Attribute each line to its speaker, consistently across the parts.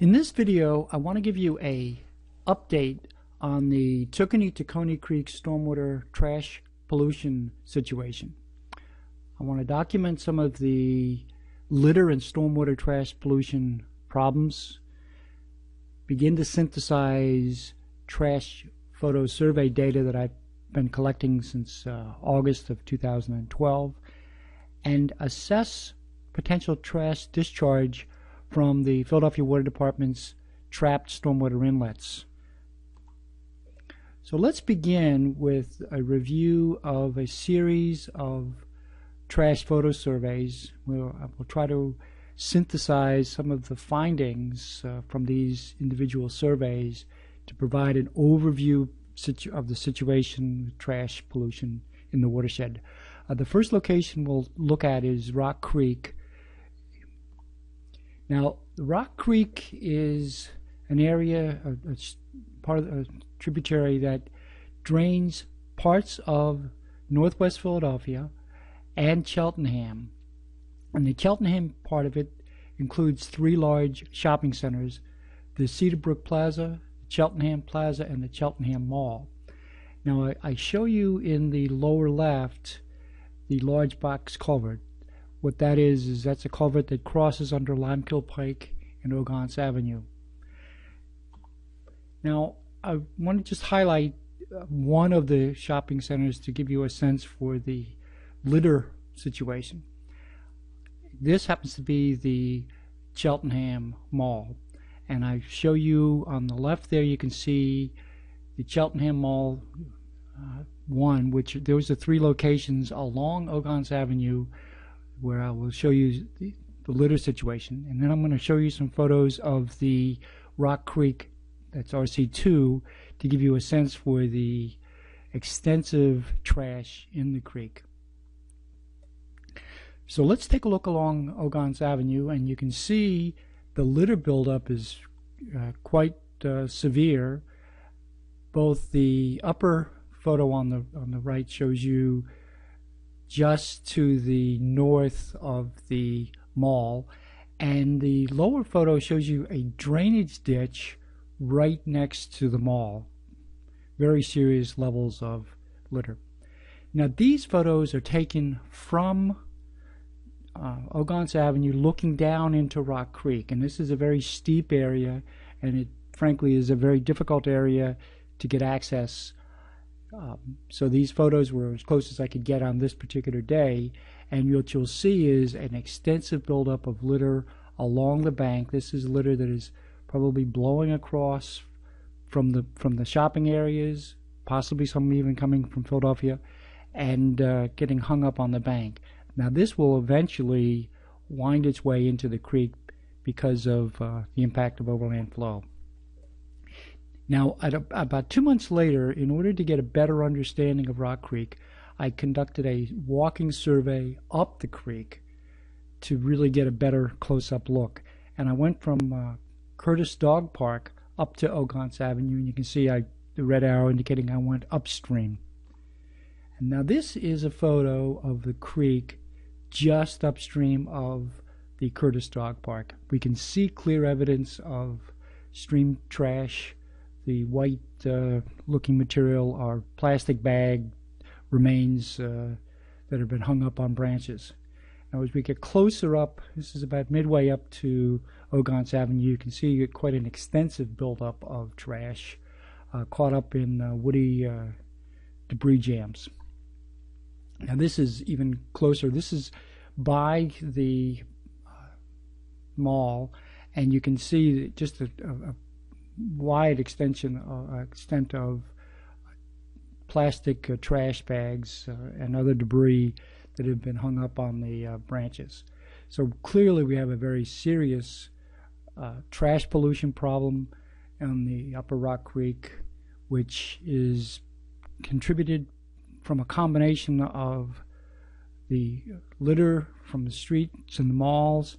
Speaker 1: In this video, I want to give you a update on the Tookany Tacony Creek stormwater trash pollution situation. I want to document some of the litter and stormwater trash pollution problems, begin to synthesize trash photo survey data that I've been collecting since uh, August of 2012, and assess potential trash discharge from the Philadelphia Water Department's trapped stormwater inlets. So let's begin with a review of a series of trash photo surveys. We'll, we'll try to synthesize some of the findings uh, from these individual surveys to provide an overview of the situation with trash pollution in the watershed. Uh, the first location we'll look at is Rock Creek now, Rock Creek is an area, a, a part of a tributary that drains parts of northwest Philadelphia and Cheltenham. And the Cheltenham part of it includes three large shopping centers the Cedarbrook Plaza, the Cheltenham Plaza, and the Cheltenham Mall. Now, I, I show you in the lower left the large box culvert. What that is, is that's a culvert that crosses under Limekiln Pike and Ogontz Avenue. Now, I want to just highlight uh, one of the shopping centers to give you a sense for the litter situation. This happens to be the Cheltenham Mall. And I show you on the left there, you can see the Cheltenham Mall uh, 1, which there was the three locations along Ogontz Avenue where I will show you the, the litter situation, and then I'm going to show you some photos of the Rock Creek, that's RC2, to give you a sense for the extensive trash in the creek. So let's take a look along Ogontz Avenue, and you can see the litter buildup is uh, quite uh, severe. Both the upper photo on the on the right shows you just to the north of the mall. And the lower photo shows you a drainage ditch right next to the mall. Very serious levels of litter. Now, these photos are taken from uh, Avenue looking down into Rock Creek. And this is a very steep area, and it frankly is a very difficult area to get access um, so these photos were as close as I could get on this particular day, and what you'll see is an extensive buildup of litter along the bank. This is litter that is probably blowing across from the from the shopping areas, possibly some even coming from Philadelphia, and uh, getting hung up on the bank. Now this will eventually wind its way into the creek because of uh, the impact of overland flow. Now, a, about two months later, in order to get a better understanding of Rock Creek, I conducted a walking survey up the creek to really get a better close up look. And I went from uh, Curtis Dog Park up to Ogontz Avenue, and you can see I, the red arrow indicating I went upstream. And now, this is a photo of the creek just upstream of the Curtis Dog Park. We can see clear evidence of stream trash the white uh, looking material are plastic bag remains uh, that have been hung up on branches. Now, as we get closer up, this is about midway up to Ogontz Avenue, you can see quite an extensive buildup of trash uh, caught up in uh, woody uh, debris jams. Now, this is even closer. This is by the uh, mall, and you can see just a, a, wide extension uh, extent of plastic uh, trash bags uh, and other debris that have been hung up on the uh, branches. So clearly, we have a very serious uh, trash pollution problem on the Upper Rock Creek, which is contributed from a combination of the litter from the streets and the malls,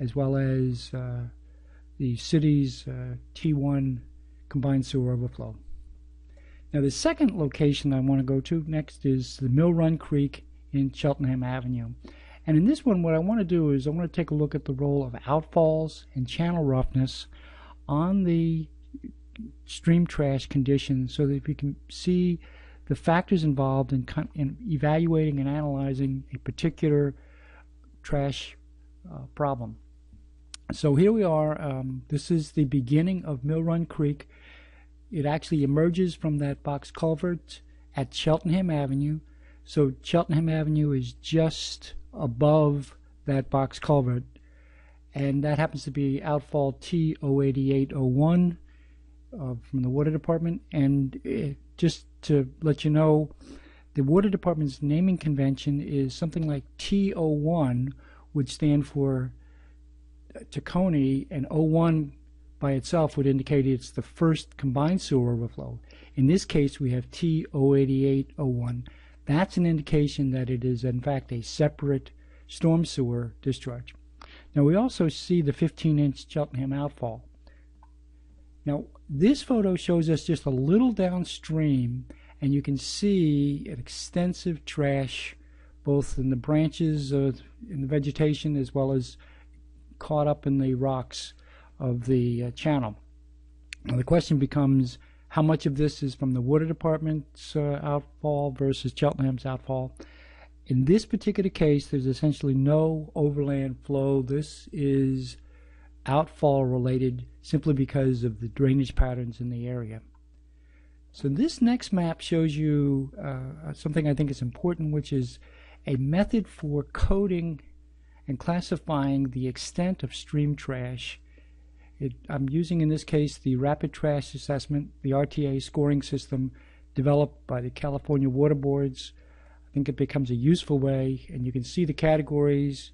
Speaker 1: as well as uh, the city's uh, T1 combined sewer overflow. Now, the second location I want to go to next is the Mill Run Creek in Cheltenham Avenue. And in this one, what I want to do is I want to take a look at the role of outfalls and channel roughness on the stream trash conditions so that we can see the factors involved in, in evaluating and analyzing a particular trash uh, problem. So here we are. Um, this is the beginning of Mill Run Creek. It actually emerges from that box culvert at Cheltenham Avenue. So Cheltenham Avenue is just above that box culvert, and that happens to be outfall T08801 uh, from the Water Department. And it, just to let you know, the Water Department's naming convention is something like T01, would stand for Tacony, and 01 by itself would indicate it's the first combined sewer overflow. In this case, we have T08801. That's an indication that it is, in fact, a separate storm sewer discharge. Now, we also see the 15 inch Cheltenham outfall. Now, this photo shows us just a little downstream, and you can see an extensive trash both in the branches, of, in the vegetation, as well as caught up in the rocks of the uh, channel. Now, the question becomes how much of this is from the water department's uh, outfall versus Cheltenham's outfall. In this particular case, there's essentially no overland flow. This is outfall related simply because of the drainage patterns in the area. So this next map shows you uh, something I think is important, which is a method for coding and classifying the extent of stream trash. It, I'm using in this case the Rapid Trash Assessment, the RTA scoring system developed by the California Water Boards. I think it becomes a useful way, and you can see the categories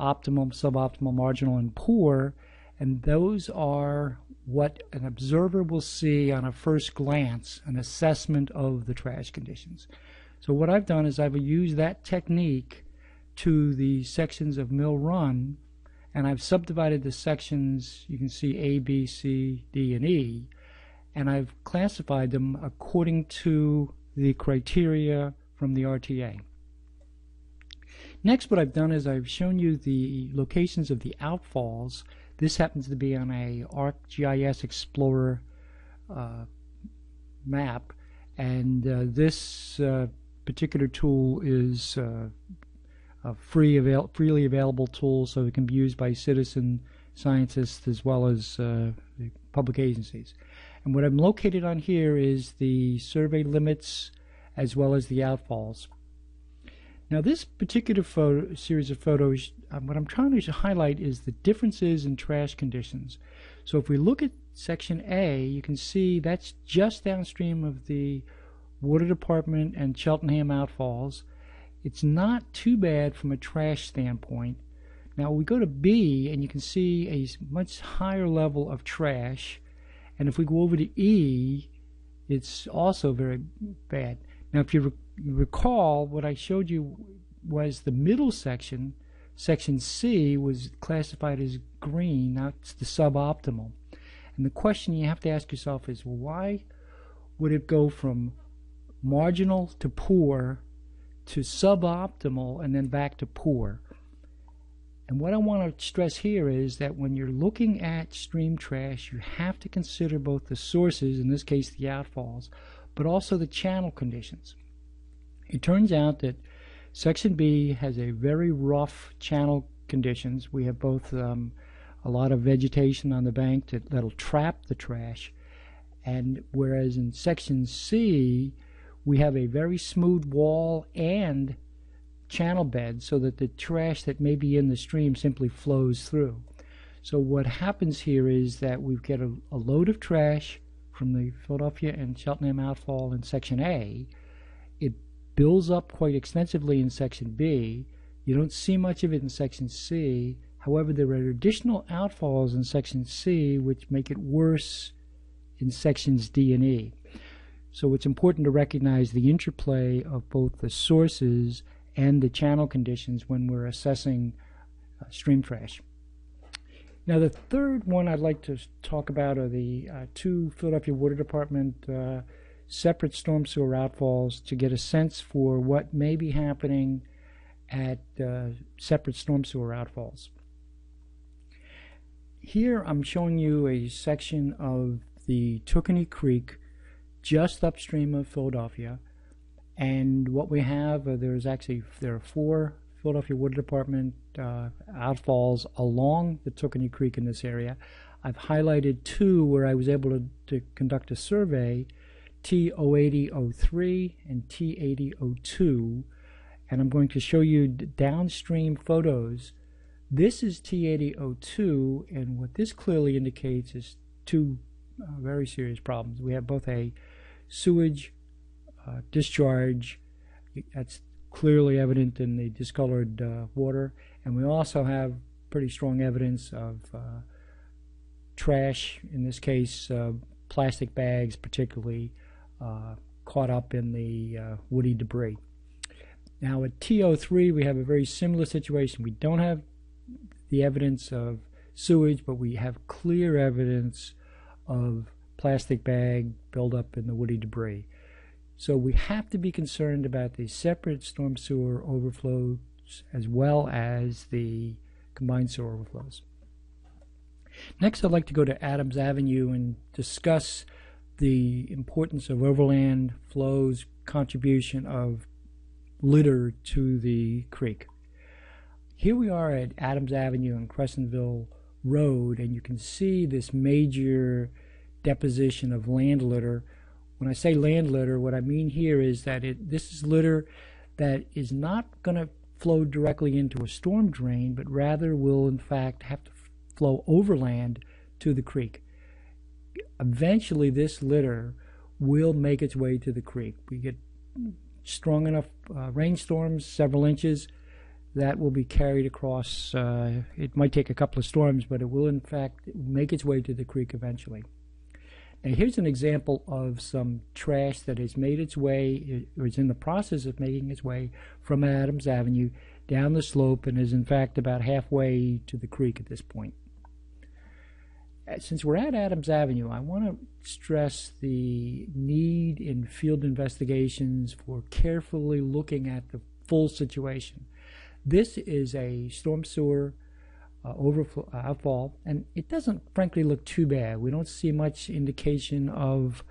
Speaker 1: optimum, suboptimal, marginal, and poor, and those are what an observer will see on a first glance, an assessment of the trash conditions. So what I've done is I've used that technique to the sections of Mill Run, and I've subdivided the sections, you can see A, B, C, D, and E, and I've classified them according to the criteria from the RTA. Next, what I've done is I've shown you the locations of the outfalls. This happens to be on a ArcGIS Explorer uh, map, and uh, this uh, particular tool is uh, free avail freely available tools so it can be used by citizen scientists as well as uh, public agencies. And what I'm located on here is the survey limits as well as the outfalls. Now this particular photo, series of photos, um, what I'm trying to highlight is the differences in trash conditions. So if we look at section A, you can see that's just downstream of the Water Department and Cheltenham outfalls. It's not too bad from a trash standpoint. Now we go to B and you can see a much higher level of trash. And if we go over to E, it's also very bad. Now if you re recall, what I showed you was the middle section, section C, was classified as green. It's the suboptimal. And the question you have to ask yourself is, why would it go from marginal to poor to suboptimal and then back to poor. And what I want to stress here is that when you're looking at stream trash, you have to consider both the sources, in this case the outfalls, but also the channel conditions. It turns out that Section B has a very rough channel conditions. We have both um, a lot of vegetation on the bank that, that'll trap the trash, and whereas in Section C, we have a very smooth wall and channel bed so that the trash that may be in the stream simply flows through. So what happens here is that we get a, a load of trash from the Philadelphia and Cheltenham outfall in section A. It builds up quite extensively in section B. You don't see much of it in section C. However, there are additional outfalls in section C which make it worse in sections D and E. So it's important to recognize the interplay of both the sources and the channel conditions when we're assessing uh, stream trash. Now the third one I'd like to talk about are the uh, two Philadelphia Water Department uh, separate storm sewer outfalls to get a sense for what may be happening at uh, separate storm sewer outfalls. here I'm showing you a section of the Tookany Creek just upstream of Philadelphia. And what we have, uh, there's actually, there are four Philadelphia Water Department uh, outfalls along the Tookany Creek in this area. I've highlighted two where I was able to, to conduct a survey, T08003 and T8002, and I'm going to show you downstream photos. This is T8002, and what this clearly indicates is two uh, very serious problems. We have both a sewage uh, discharge that's clearly evident in the discolored uh, water, and we also have pretty strong evidence of uh, trash, in this case, uh, plastic bags, particularly uh, caught up in the uh, woody debris. Now at TO3, we have a very similar situation. We don't have the evidence of sewage, but we have clear evidence of plastic bag buildup in the woody debris. So we have to be concerned about the separate storm sewer overflows as well as the combined sewer overflows. Next, I'd like to go to Adams Avenue and discuss the importance of overland flows contribution of litter to the creek. Here we are at Adams Avenue and Crescentville Road, and you can see this major deposition of land litter. When I say land litter, what I mean here is that it, this is litter that is not going to flow directly into a storm drain, but rather will in fact have to flow overland to the creek. Eventually, this litter will make its way to the creek. We get strong enough uh, rainstorms, several inches, that will be carried across. Uh, it might take a couple of storms, but it will in fact make its way to the creek eventually. Now, here's an example of some trash that has made its way, or is in the process of making its way from Adams Avenue down the slope and is in fact about halfway to the creek at this point. Uh, since we're at Adams Avenue, I want to stress the need in field investigations for carefully looking at the full situation. This is a storm sewer uh, overflow uh, outfall, and it doesn't frankly look too bad. We don't see much indication of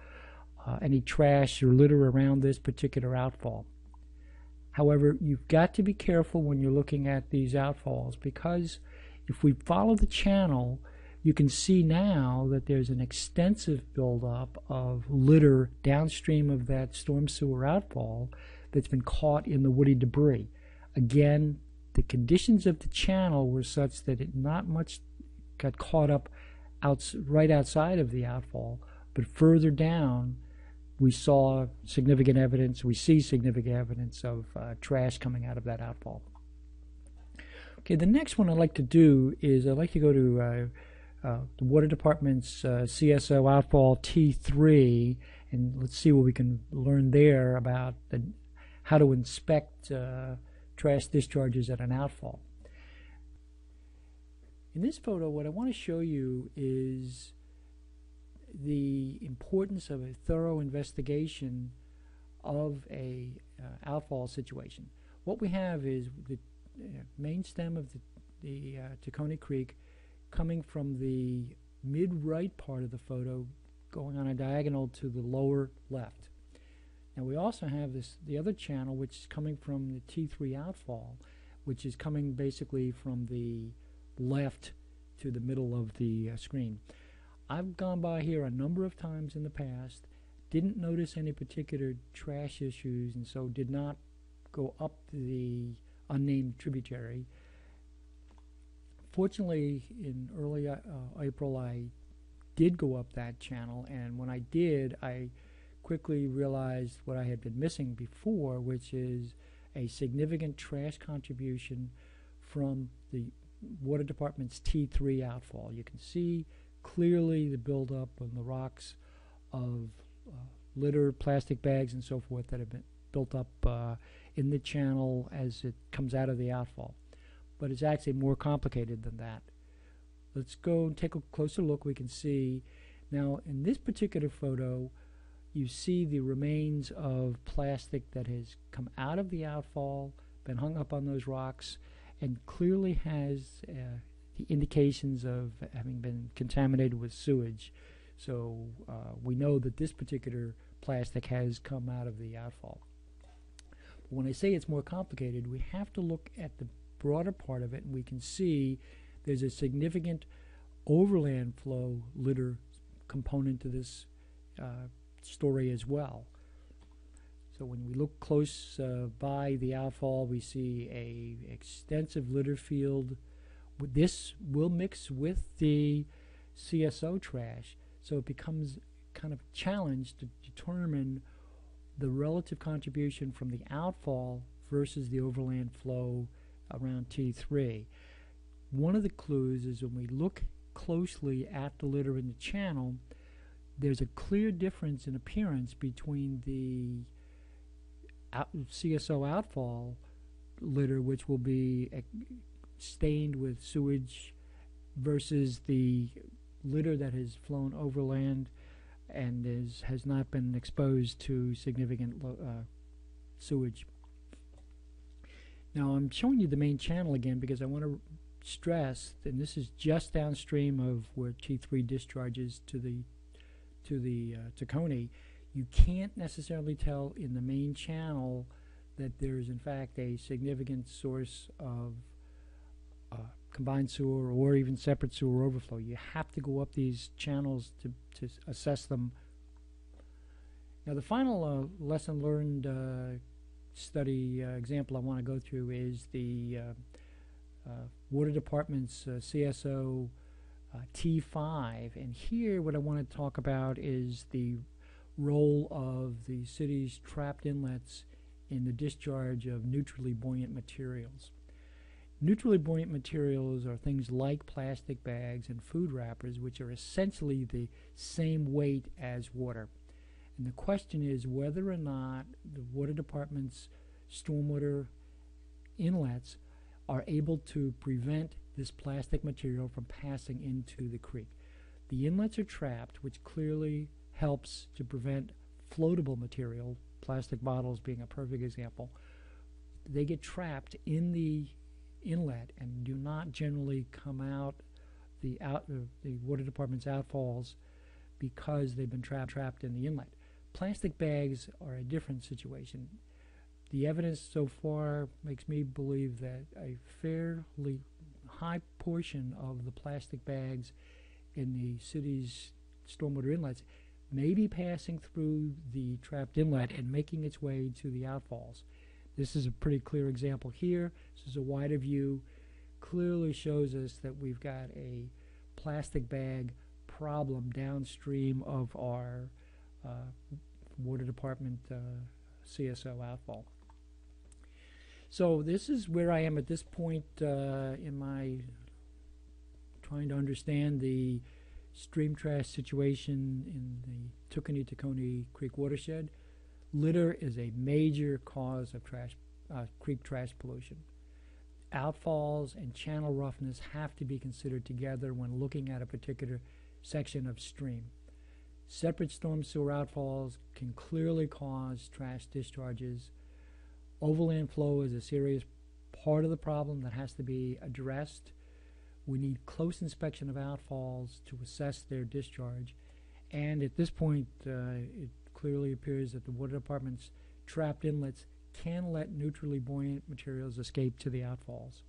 Speaker 1: uh, any trash or litter around this particular outfall. However, you've got to be careful when you're looking at these outfalls because if we follow the channel, you can see now that there's an extensive buildup of litter downstream of that storm sewer outfall that's been caught in the woody debris. Again, the conditions of the channel were such that it not much got caught up out, right outside of the outfall, but further down, we saw significant evidence, we see significant evidence of uh, trash coming out of that outfall. Okay, the next one I'd like to do is I'd like to go to uh, uh, the Water Department's uh, CSO outfall T3, and let's see what we can learn there about the, how to inspect uh, trash discharges at an outfall. In this photo, what I want to show you is the importance of a thorough investigation of a uh, outfall situation. What we have is the uh, main stem of the, the uh, Creek coming from the mid-right part of the photo going on a diagonal to the lower left. And we also have this the other channel which is coming from the T3 outfall, which is coming basically from the left to the middle of the uh, screen. I've gone by here a number of times in the past, didn't notice any particular trash issues, and so did not go up the unnamed tributary. Fortunately, in early uh, April, I did go up that channel, and when I did, I quickly realized what I had been missing before, which is a significant trash contribution from the water department's T3 outfall. You can see clearly the buildup on the rocks of uh, litter, plastic bags, and so forth that have been built up uh, in the channel as it comes out of the outfall. But it's actually more complicated than that. Let's go and take a closer look. We can see now in this particular photo, you see the remains of plastic that has come out of the outfall, been hung up on those rocks, and clearly has uh, indications of having been contaminated with sewage. So uh, we know that this particular plastic has come out of the outfall. But when I say it's more complicated, we have to look at the broader part of it, and we can see there's a significant overland flow litter component to this uh, story as well. So when we look close uh, by the outfall, we see a extensive litter field. This will mix with the CSO trash, so it becomes kind of a challenge to determine the relative contribution from the outfall versus the overland flow around T3. One of the clues is when we look closely at the litter in the channel, there's a clear difference in appearance between the out, CSO outfall litter, which will be stained with sewage, versus the litter that has flown overland and is has not been exposed to significant uh, sewage. Now I'm showing you the main channel again because I want to stress, and this is just downstream of where T3 discharges to the to the uh, you can't necessarily tell in the main channel that there is in fact a significant source of uh, combined sewer or even separate sewer overflow. You have to go up these channels to, to assess them. Now the final uh, lesson learned uh, study uh, example I want to go through is the uh, uh, Water Department's CSO Uh, T5 and here what I want to talk about is the role of the city's trapped inlets in the discharge of neutrally buoyant materials. Neutrally buoyant materials are things like plastic bags and food wrappers, which are essentially the same weight as water. And the question is whether or not the water department's stormwater inlets are able to prevent this plastic material from passing into the creek. The inlets are trapped, which clearly helps to prevent floatable material, plastic bottles being a perfect example. They get trapped in the inlet and do not generally come out the out uh, the water department's outfalls because they've been trapped trapped in the inlet. Plastic bags are a different situation. The evidence so far makes me believe that a fairly high portion of the plastic bags in the city's stormwater inlets may be passing through the trapped inlet and making its way to the outfalls. This is a pretty clear example here. This is a wider view. Clearly shows us that we've got a plastic bag problem downstream of our uh, water department uh, CSO outfall. So this is where I am at this point uh, in my trying to understand the stream trash situation in the Tookany Tacony Creek watershed. Litter is a major cause of trash, uh, creek trash pollution. Outfalls and channel roughness have to be considered together when looking at a particular section of stream. Separate storm sewer outfalls can clearly cause trash discharges. Overland flow is a serious part of the problem that has to be addressed. We need close inspection of outfalls to assess their discharge. And at this point, uh, it clearly appears that the water department's trapped inlets can let neutrally buoyant materials escape to the outfalls.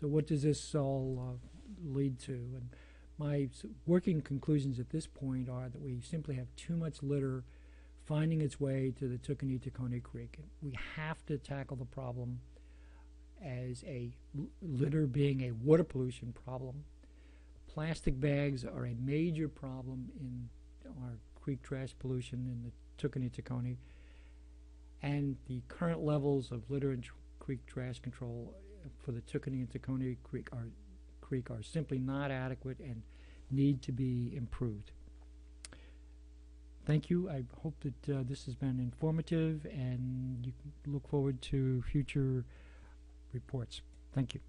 Speaker 1: So what does this all uh, lead to? And my working conclusions at this point are that we simply have too much litter finding its way to the Tookany Tacony Creek. We have to tackle the problem as a litter being a water pollution problem. Plastic bags are a major problem in our creek trash pollution in the Tookany Tacony, and the current levels of litter and tr- creek trash control for the Tookoonee and Tacony Creek are, creek are simply not adequate and need to be improved. Thank you. I hope that uh, this has been informative and you look forward to future reports. Thank you.